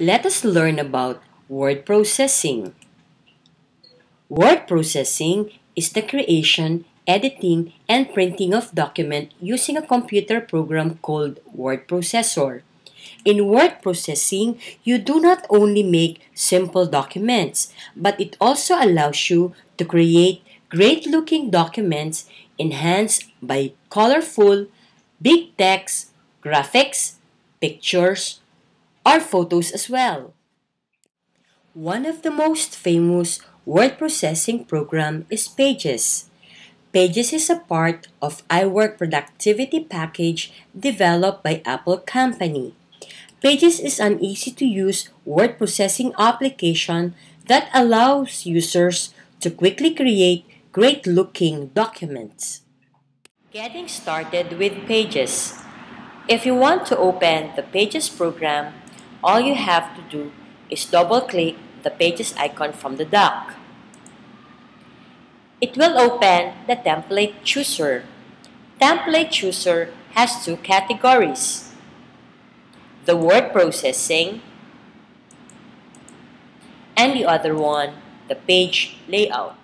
Let us learn about word processing. Word processing is the creation, editing, and printing of document using a computer program called word processor. In word processing, you do not only make simple documents, but it also allows you to create great-looking documents enhanced by colorful, big text, graphics, pictures, or photos as well. One of the most famous word processing program is Pages. Pages is a part of iWork productivity package developed by Apple Company. Pages is an easy-to-use word processing application that allows users to quickly create great-looking documents. Getting started with Pages. If you want to open the Pages program, all you have to do is double-click the Pages icon from the dock. It will open the Template Chooser. Template Chooser has two categories the word processing, and the other one, the page layout.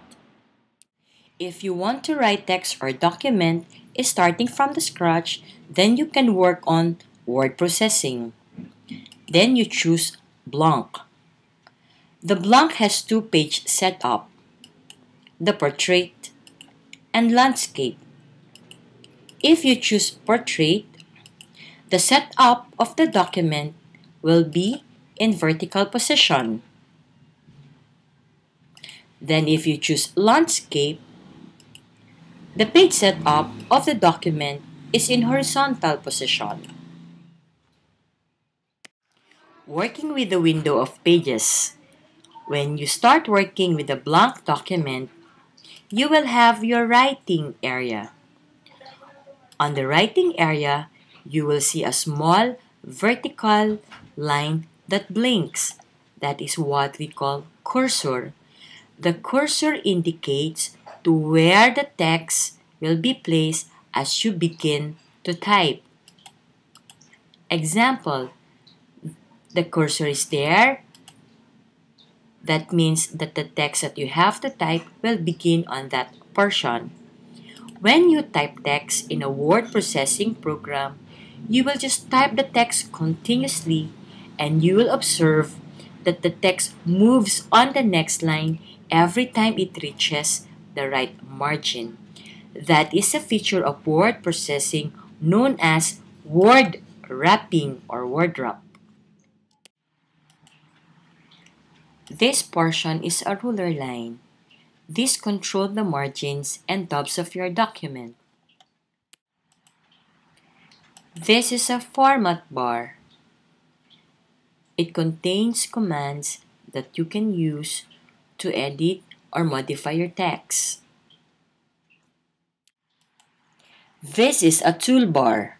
If you want to write text or document starting from the scratch, then you can work on word processing. Then you choose blank. The blank has two page setup, the portrait and landscape. If you choose portrait, the setup of the document will be in vertical position. Then if you choose landscape, the page setup of the document is in horizontal position. Working with the window of pages. When you start working with a blank document, you will have your writing area. On the writing area, you will see a small vertical line that blinks. That is what we call cursor. The cursor indicates to where the text will be placed as you begin to type. Example, the cursor is there. That means that the text that you have to type will begin on that portion. When you type text in a word processing program, you will just type the text continuously and you will observe that the text moves on the next line every time it reaches the right margin. That is a feature of word processing known as word wrapping or word wrap. This portion is a ruler line. This controls the margins and tabs of your document. This is a format bar. It contains commands that you can use to edit or modify your text. This is a toolbar.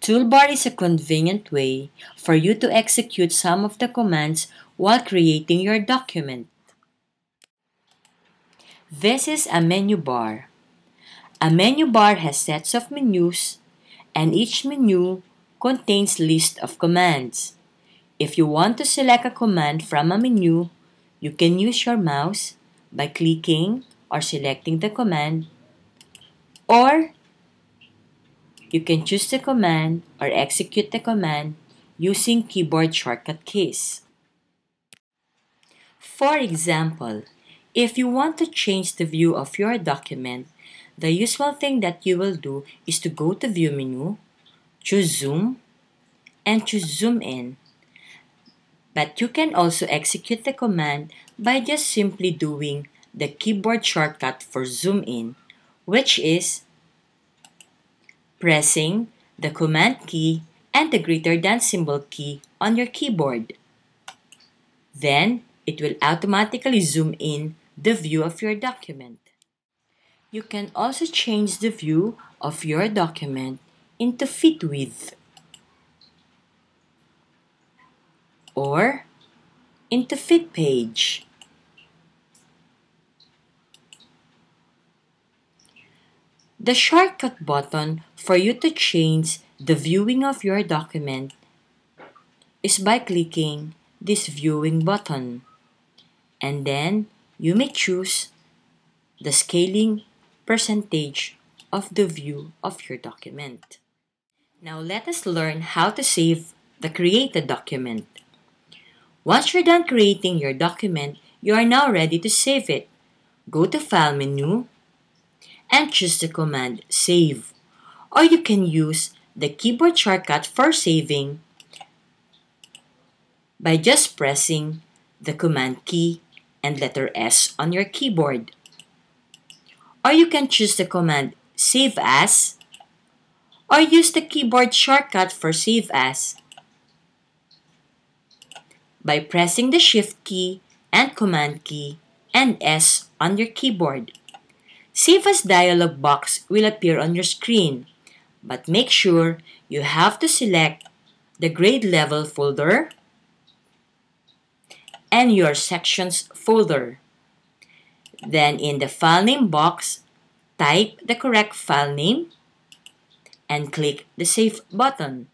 Toolbar is a convenient way for you to execute some of the commands while creating your document. This is a menu bar. A menu bar has sets of menus and each menu contains list of commands. If you want to select a command from a menu, you can use your mouse by clicking or selecting the command or you can choose the command or execute the command using keyboard shortcut keys. For example, if you want to change the view of your document, the usual thing that you will do is to go to View menu, choose Zoom, and choose Zoom In. But you can also execute the command by just simply doing the keyboard shortcut for Zoom In, which is pressing the Command key and the greater than symbol key on your keyboard. Then, it will automatically zoom in the view of your document. You can also change the view of your document into fit width or into fit page. The shortcut button for you to change the viewing of your document is by clicking this viewing button. And then you may choose the scaling percentage of the view of your document. Now let us learn how to save the created document. Once you're done creating your document, you are now ready to save it. Go to File menu and choose the command Save. Or you can use the keyboard shortcut for saving by just pressing the command key and letter S on your keyboard. Or you can choose the command Save As or use the keyboard shortcut for Save As by pressing the Shift key and Command key and S on your keyboard. Save As dialog box will appear on your screen, but make sure you have to select the grade level folder and your sections folder. Then in the file name box, type the correct file name and click the Save button.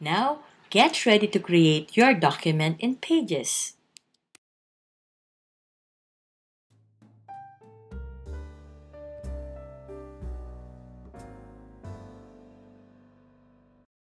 Now, get ready to create your document in Pages.